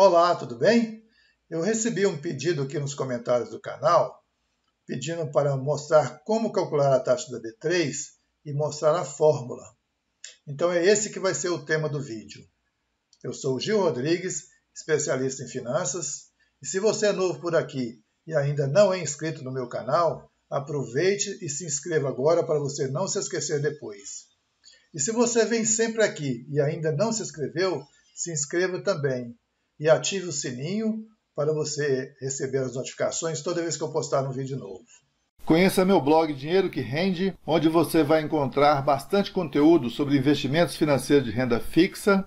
Olá, tudo bem? Eu recebi um pedido aqui nos comentários do canal, pedindo para mostrar como calcular a taxa da D3 e mostrar a fórmula. Então é esse que vai ser o tema do vídeo. Eu sou Gil Rodrigues, especialista em finanças, e se você é novo por aqui e ainda não é inscrito no meu canal, aproveite e se inscreva agora para você não se esquecer depois. E se você vem sempre aqui e ainda não se inscreveu, se inscreva também e ative o sininho para você receber as notificações toda vez que eu postar um vídeo novo. Conheça meu blog Dinheiro que Rende, onde você vai encontrar bastante conteúdo sobre investimentos financeiros de renda fixa.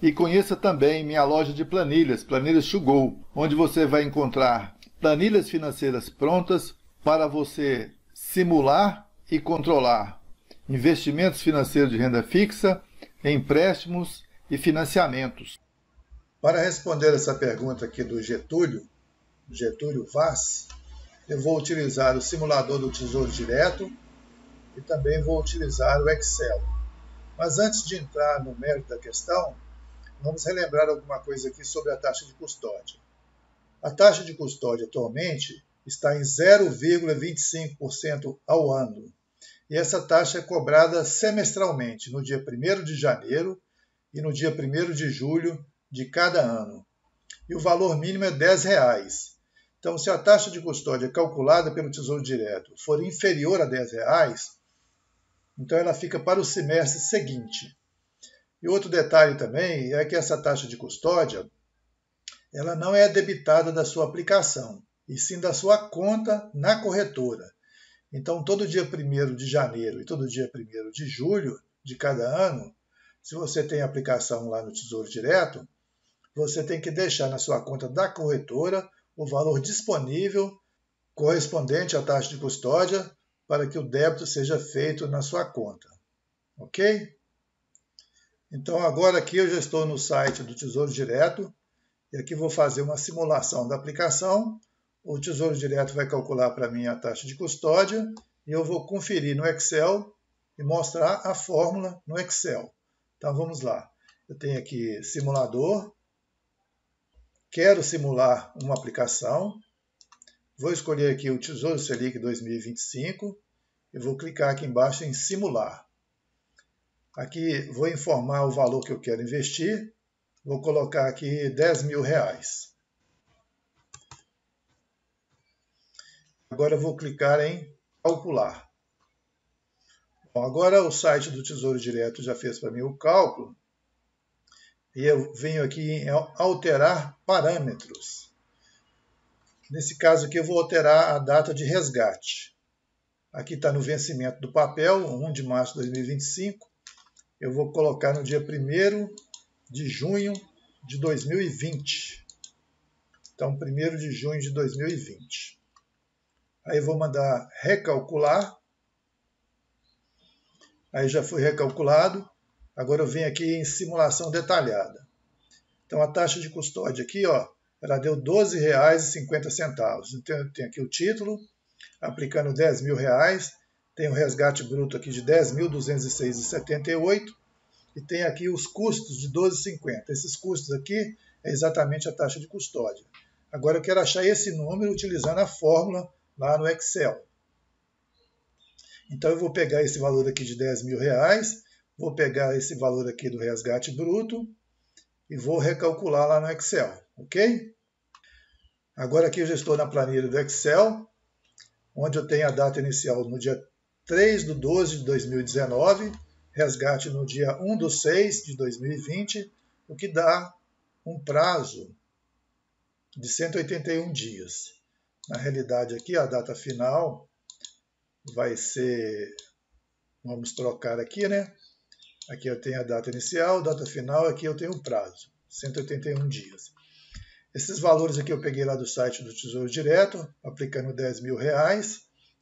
E conheça também minha loja de planilhas, Planilhas Chugou, onde você vai encontrar planilhas financeiras prontas para você simular e controlar investimentos financeiros de renda fixa, empréstimos e financiamentos. Para responder essa pergunta aqui do Getúlio, Getúlio Vaz, eu vou utilizar o simulador do Tesouro Direto e também vou utilizar o Excel. Mas antes de entrar no mérito da questão, vamos relembrar alguma coisa aqui sobre a taxa de custódia. A taxa de custódia atualmente está em 0,25% ao ano. E essa taxa é cobrada semestralmente, no dia 1 de janeiro e no dia 1 de julho de cada ano. E o valor mínimo é 10 reais. Então, se a taxa de custódia calculada pelo Tesouro Direto for inferior a 10 reais, então ela fica para o semestre seguinte. E outro detalhe também é que essa taxa de custódia ela não é debitada da sua aplicação, e sim da sua conta na corretora. Então, todo dia 1 de janeiro e todo dia 1 de julho de cada ano, se você tem aplicação lá no Tesouro Direto, você tem que deixar na sua conta da corretora o valor disponível correspondente à taxa de custódia para que o débito seja feito na sua conta. Ok? Então agora aqui eu já estou no site do Tesouro Direto e aqui vou fazer uma simulação da aplicação. O Tesouro Direto vai calcular para mim a taxa de custódia e eu vou conferir no Excel e mostrar a fórmula no Excel. Então vamos lá. Eu tenho aqui simulador, Quero simular uma aplicação. Vou escolher aqui o Tesouro Selic 2025 e vou clicar aqui embaixo em simular. Aqui vou informar o valor que eu quero investir. Vou colocar aqui 10 mil reais. Agora vou clicar em calcular. Bom, agora o site do Tesouro Direto já fez para mim o cálculo e eu venho aqui em alterar parâmetros. Nesse caso aqui eu vou alterar a data de resgate. Aqui está no vencimento do papel, 1 de março de 2025. Eu vou colocar no dia 1 de junho de 2020. Então, 1 de junho de 2020. Aí vou mandar recalcular. Aí já foi recalculado. Agora eu venho aqui em simulação detalhada. Então a taxa de custódia aqui, ó, ela deu R$ 12,50. Então tem aqui o título, aplicando 10 mil reais, tem o resgate bruto aqui de R$ 10.206,78 e tem aqui os custos de R$ 12,50. Esses custos aqui é exatamente a taxa de custódia. Agora eu quero achar esse número utilizando a fórmula lá no Excel. Então eu vou pegar esse valor aqui de 10 mil reais Vou pegar esse valor aqui do resgate bruto e vou recalcular lá no Excel, ok? Agora aqui eu já estou na planilha do Excel, onde eu tenho a data inicial no dia 3 de 12 de 2019, resgate no dia 1 de 6 de 2020, o que dá um prazo de 181 dias. Na realidade aqui a data final vai ser, vamos trocar aqui, né? Aqui eu tenho a data inicial, data final, aqui eu tenho o prazo, 181 dias. Esses valores aqui eu peguei lá do site do Tesouro Direto, aplicando 10 mil reais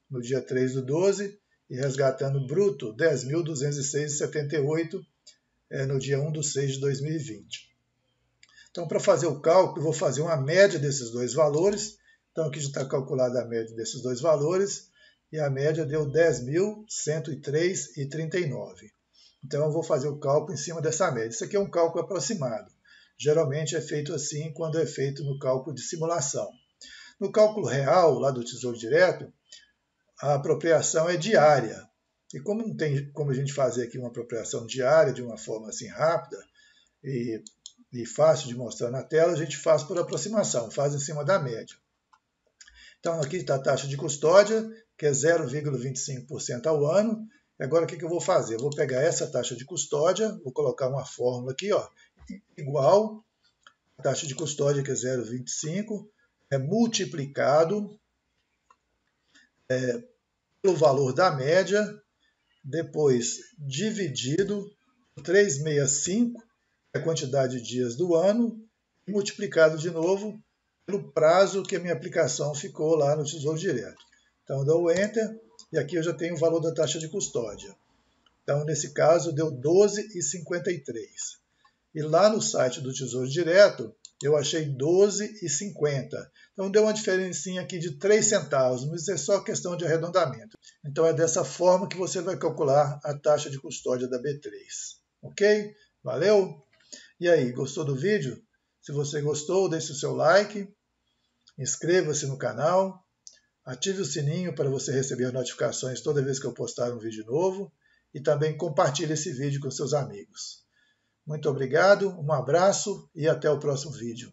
no dia 3 do 12 e resgatando bruto 10.206,78 é, no dia 1 do 6 de 2020. Então, para fazer o cálculo, eu vou fazer uma média desses dois valores. Então, aqui já está calculada a média desses dois valores e a média deu 10.103,39. Então eu vou fazer o cálculo em cima dessa média. Isso aqui é um cálculo aproximado. Geralmente é feito assim quando é feito no cálculo de simulação. No cálculo real, lá do Tesouro Direto, a apropriação é diária. E como não tem como a gente fazer aqui uma apropriação diária de uma forma assim rápida e, e fácil de mostrar na tela, a gente faz por aproximação, faz em cima da média. Então aqui está a taxa de custódia, que é 0,25% ao ano. Agora o que, que eu vou fazer? Eu vou pegar essa taxa de custódia, vou colocar uma fórmula aqui, ó, igual a taxa de custódia, que é 0,25, é multiplicado é, pelo valor da média, depois dividido por 365, é a quantidade de dias do ano, multiplicado de novo pelo prazo que a minha aplicação ficou lá no Tesouro Direto. Então, eu dou Enter e aqui eu já tenho o valor da taxa de custódia. Então, nesse caso, deu 12,53. E lá no site do Tesouro Direto, eu achei 12,50. Então deu uma diferencinha aqui de 3 centavos, mas é só questão de arredondamento. Então é dessa forma que você vai calcular a taxa de custódia da B3. Ok? Valeu? E aí, gostou do vídeo? Se você gostou, deixe o seu like, inscreva-se no canal, ative o sininho para você receber notificações toda vez que eu postar um vídeo novo e também compartilhe esse vídeo com seus amigos. Muito obrigado, um abraço e até o próximo vídeo.